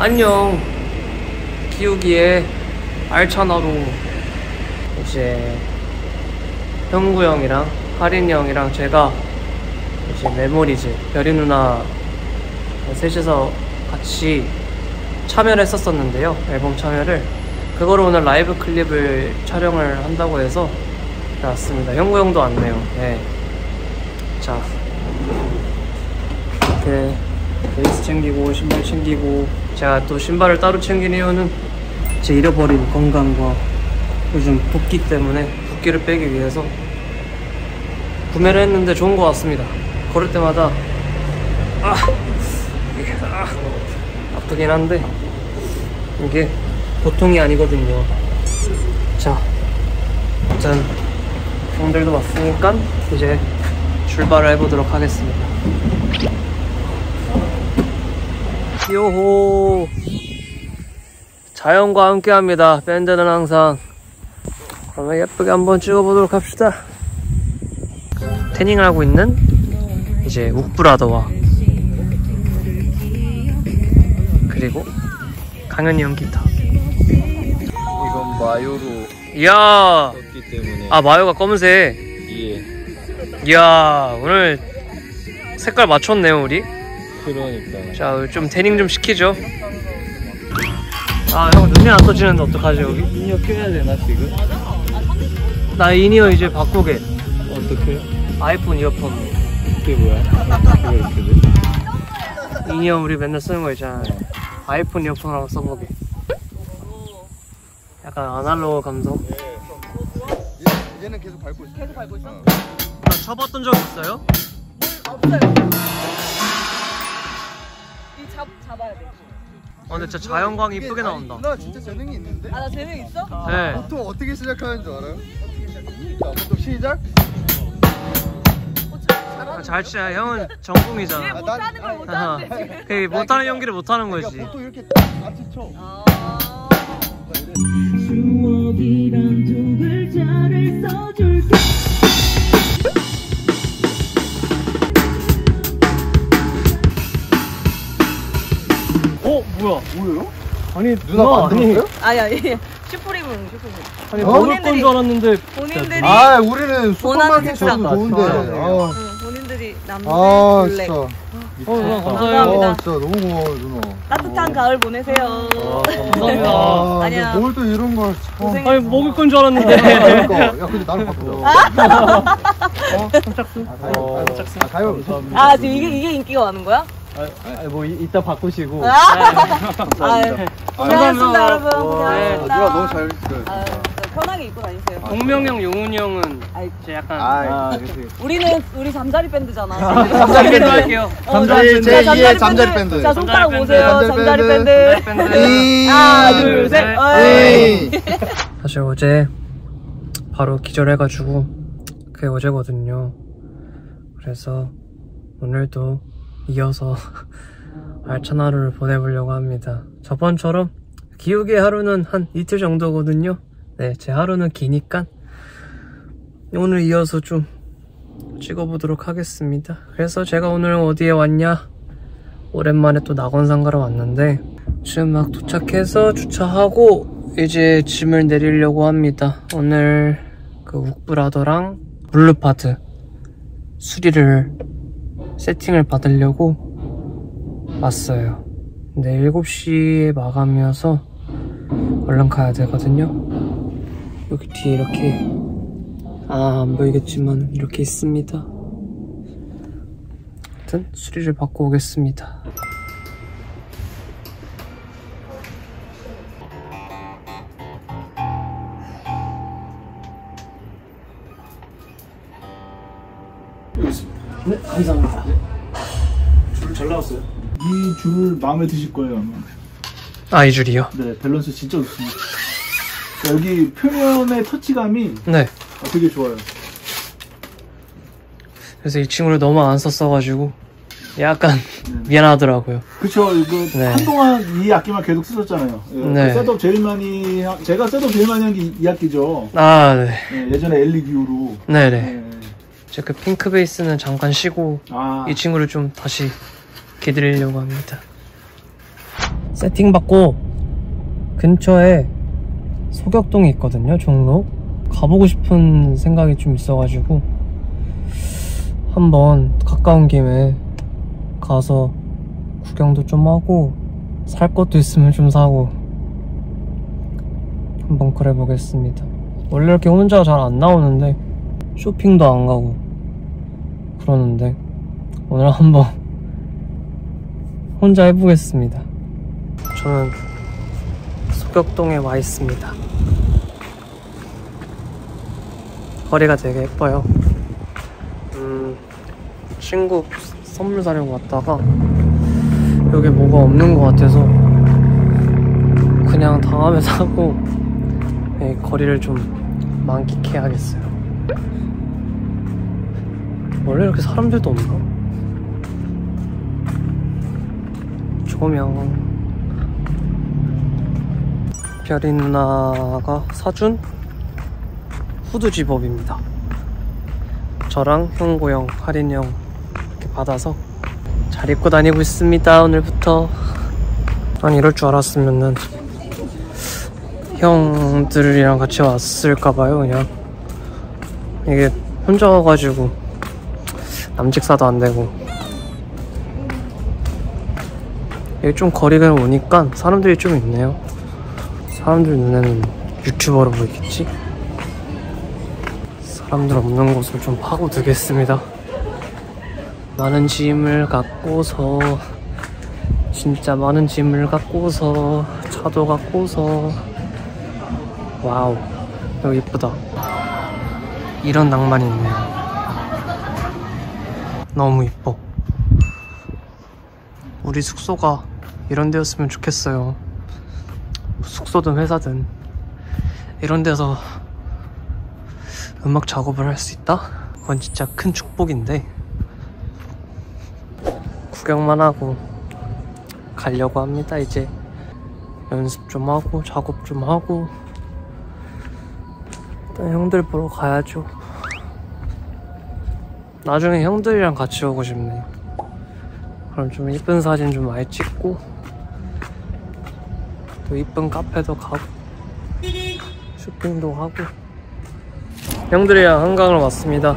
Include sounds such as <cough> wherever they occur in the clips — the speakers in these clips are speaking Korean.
안녕. 기욱이의 알찬 하루. 이제 형구 형이랑 하린이 형이랑 제가 이제 Memories 별이 누나 셋이서 같이 참여를 했었었는데요. 앨범 참여를. 그거로 오늘 live clip을 촬영을 한다고 해서 왔습니다. 형구 형도 왔네요. 네. 자. 이렇게 베이스 챙기고 신발 챙기고 제가 또 신발을 따로 챙긴 이유는 제 잃어버린 건강과 요즘 붓기 때문에 붓기를 빼기 위해서 구매를 했는데 좋은 것 같습니다. 걸을 때마다 아, 이게 아, 아프긴 한데 이게 보통이 아니거든요. 자 일단 형들도 왔으니까 이제 출발을 해보도록 하겠습니다 요호. 자연과 함께 합니다. 밴드는 항상. 그러면 예쁘게 한번 찍어보도록 합시다. 태닝을 하고 있는 이제 욱브라더와 그리고 강현이 형 기타. 이건 마요로 이야. 썼기 때문에. 아 마요가 검은색. 예. 이야 오늘 색깔 맞췄네요 우리 그러니까 자좀 태닝 좀 시키죠 아 형 눈이 안 떠지는데 어떡하지 여기 in-ear 껴야 되나 지금? 나 in-ear 이제 바꾸게 어떻게? 아이폰 이어폰 그게 뭐야? 왜 이렇게 돼? in-ear 우리 맨날 쓰는 거 있잖아 아이폰 이어폰 하나 써보게 약간 아날로그 감성 얘 는 계속 밟고 있어. 계속 밟고 있어? 나 쳐봤던 적 있어요? 없어요. 이 잡, 잡아야 돼. 어 근데 진짜 자연광이 이쁘게 나온다 누나 진짜 재능이 있는데? 아, 나 재능 있어? 네 보통 어떻게 시작하는 줄 알아요? 자, 보통 시작? 어, 잘- 치야 형은 얘 전공이잖아 못하는 걸 못하는데, 지금. 그 못하는 연기를 못하는 거지 그러니까 보통 이렇게 같이 쳐. 아. 추억이란 두 글자를 써줄게 뭐야 뭐예요? 아니 누나 만들었어요? 아니야, 이 <laughs> 슈프림은 슈프림. 아니 어? 먹을 건줄 알았는데 본인들이, 아, 우리는 슈퍼마켓 색상. 좋은데. 아, 아, 응, 본인들이 남색, 아 블랙. 진짜. 어 누나 감사해요 감사합니다. 어, 진짜 너무 고마워요, 누나. 따뜻한 가을 보내세요. 감사합니다 아, 아니야. 뭘또 이런 걸. 참. 고생- 아니 먹을 건 줄 알았는데 그러니까. 야, 근데 나를 바꾸자. 어? 선착순? 어. 아, 가요. 아, 지금 이게, 이게 인기가 많은 거야? 아니 뭐 이- 이따 바꾸시고. 아, 아, 고생하셨습니다, 여러분. 고생하셨습니다. 누나 너무 잘 했어요. 아, 편하게 입고 다니세요. 동명 형 용훈이 형은 아이, 제 약간 아, 우리는 우리 잠자리 밴드잖아. 잠자리 밴드 할게요. 어, 잠자리, 자, 제 2의 잠자리 밴드. 자, 손가락 보세요. 잠자리 밴드. 하나, 둘, 셋. 사실 어제 바로 기절해가지고 그게 어제거든요. 그래서 오늘도 이어서 알찬 하루를 보내보려고 합니다. 저번처럼 기우기 하루는 한 이틀 정도거든요. 네 제 하루는 기니까 오늘 이어서 좀 찍어보도록 하겠습니다. 그래서 제가 오늘 어디에 왔냐? 오랜만에 또 낙원상가로 왔는데 지금 막 도착해서 주차하고 이제 짐을 내리려고 합니다. 오늘 그 욱브라더랑 블루파드 수리를 세팅을 받으려고 왔어요. 근데 7시에 마감이어서 얼른 가야 되거든요. 여기 뒤에 이렇게 아 안 보이겠지만 이렇게 있습니다. 하여튼 수리를 받고 오겠습니다. 네, 감사합니다. 줄잘 나왔어요. 이 줄 마음에 드실 거예요 아마. 아, 이 줄이요? 네, 밸런스 진짜 좋습니다. 여기 표면의 터치감이 네. 되게 좋아요. 그래서 이 친구를 너무 안 썼어가지고 약간 미안하더라고요. 그쵸, 이거 네. 한동안 이 악기만 계속 쓰셨잖아요. 예, 네. 그 setup 제일 많이, 하- 제가 setup 제일 많이 한 게 이 악기죠. 아, 네. 예, 예전에 엘리기우로. 네네. 예. 제가 그 핑크 베이스는 잠깐 쉬고 아, 이 친구를 좀 다시 기다리려고 합니다. 세팅 받고 근처에 소격동이 있거든요 종로. 가보고 싶은 생각이 좀 있어가지고 한번 가까운 김에 가서 구경도 좀 하고 살 것도 있으면 좀 사고 한번 그래 보겠습니다. 원래 이렇게 혼자 잘 안 나오는데 쇼핑도 안 가고 그러는데 오늘 한번 혼자 해보겠습니다. 저는 소격동에 와 있습니다. 거리가 되게 예뻐요. 음, 친구 선물 사려고 왔다가 여기 뭐가 없는 것 같아서 그냥 다음에 사고 네, 거리를 좀 만끽해야겠어요. 원래 이렇게 사람들도 없나? 조명 별이 누나가 사준 후드 집업입니다. 저랑 형고 형, 할인 형 이렇게 받아서 잘 입고 다니고 있습니다. 오늘부터. 난 이럴 줄 알았으면은 형들이랑 같이 왔을까봐요, 그냥. 이게 혼자 와가지고 남직사도 안 되고. 여기 좀 거리가 오니까 사람들이 좀 있네요. 사람들 눈에는 유튜버로 보이겠지? 사람들 없는 곳을 좀 파고들겠습니다. 많은 짐을 갖고서 진짜 많은 짐을 갖고서 차도 갖고서 와우 여기 이쁘다 이런 낭만이 있네요 너무 이뻐. 우리 숙소가 이런 데였으면 좋겠어요. 숙소든 회사든. 이런 데서 음악 작업을 할 수 있다? 그건 진짜 큰 축복인데. 구경만 하고 가려고 합니다 이제. 연습 좀 하고 작업 좀 하고. 일단 형들 보러 가야죠 나중에 형들이랑 같이 오고 싶네 그럼 좀 이쁜 사진 좀 많이 찍고 또 이쁜 카페도 가고 쇼핑도 하고 형들이랑 한강을 왔습니다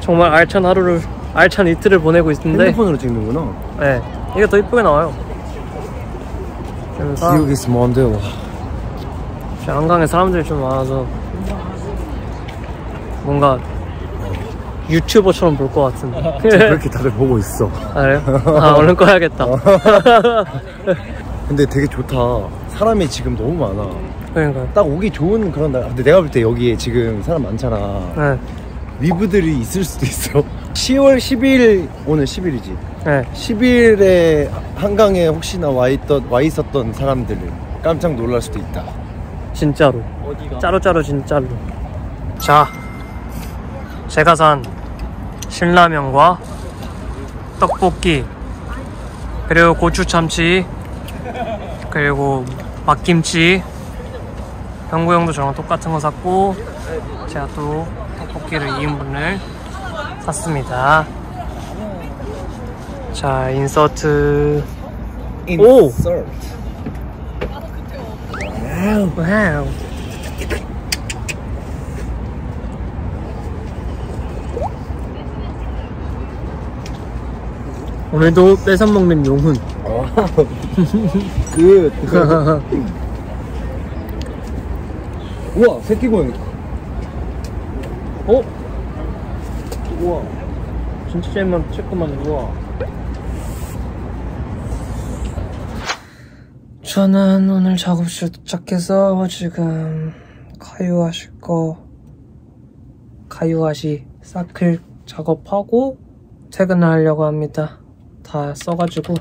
정말 알찬 하루를 알찬 이틀을 보내고 있는데 핸드폰으로 찍는구나. 네, 이게 더 이쁘게 나와요. 기억이 있으면 안 돼요. 한강에 사람들이 좀 많아서 뭔가 유튜버처럼 볼 것 같은데. <laughs> 그렇게 다들 보고 있어. 아, 그래요? 아, 얼른 꺼야겠다. <laughs> 근데 되게 좋다. 사람이 지금 너무 많아. 그러니까요. 딱 오기 좋은 그런 날. 근데 내가 볼 때 여기에 지금 사람 많잖아. 네, 위브들이 있을 수도 있어. 10월 10일 오늘 10일이지. 네. 10일에 한강에 혹시나 와 있던 와 있었던 사람들을 깜짝 놀랄 수도 있다. 진짜로. 짜루짜루 진짜로. 자, 제가 산 신라면과 떡볶이 그리고 고추 참치 그리고 막김치 형구 형도 저랑 똑같은 거 샀고 제가 또 떡볶이를 2인분을 샀습니다. 자, 인서트. 오! Insert. Wow. 오늘도 뺏어 먹는 용훈. <laughs> 그 우와 새끼 고양이. 어? 우와. 진짜 쟤만 조금만 우와. 저는 오늘 작업실 도착해서 지금 가유하실 거 가유하시 사클 작업하고 퇴근을 하려고 합니다. 다 써가지고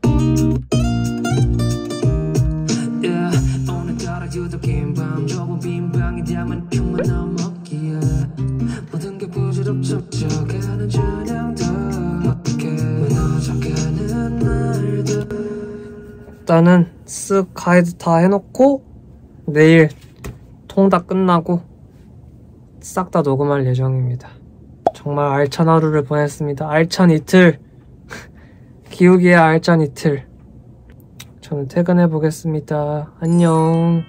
일단은 쓱 가이드 다 해놓고 내일 통 다 끝나고 싹 다 녹음할 예정입니다. 정말 알찬 하루를 보냈습니다. 알찬 이틀 기욱이의 알찬 이틀 저는 퇴근해 보겠습니다. 안녕.